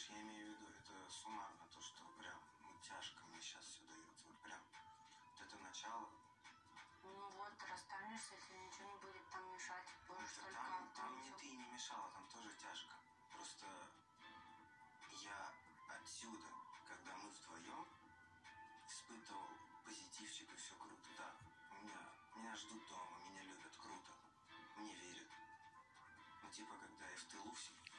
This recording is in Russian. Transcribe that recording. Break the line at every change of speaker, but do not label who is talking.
есть я имею в виду, это суммарно, то, что прям ну, тяжко мне сейчас все дается. Вот прям вот это начало.
Ну вот, расстанешься, если ничего не будет там мешать. Будешь
Это
только
там, там не ты не мешала, там тоже тяжко. Просто я отсюда, когда мы вдвоем, испытывал позитивчик и все круто. Да, меня, меня ждут дома, меня любят, круто. Мне верят. Ну типа, когда я в тылу всегда